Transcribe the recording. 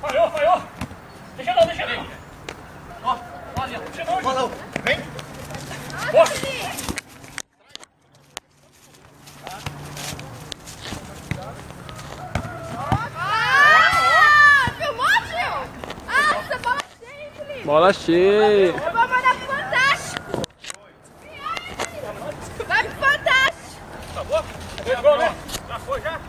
Falhou, falhou. Deixa não, deixa não. Ó, olha, deixa não. Bola, vem. Boa. Ah, filmou, Foi né? Já foi, já?